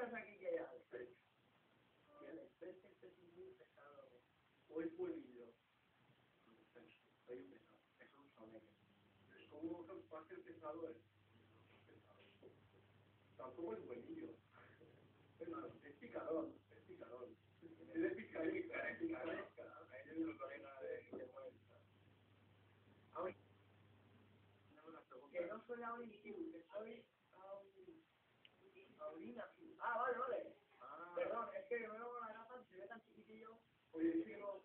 es aquí que ya? Y el estrés este es muy pesado. O el pueblillo. Soy un pesado. Es un soneque. ¿Cómo va a pesado es? Pesado. Tampoco es buenillo. Es es picador. Es de. Es. Ahí de Guillermo. Que no soy Aurinicul, que soy Auri... Ah, vale, vale. Ah, Perdón, es que veo la gata, se ve tan chiquitillo. Oye, sí que no,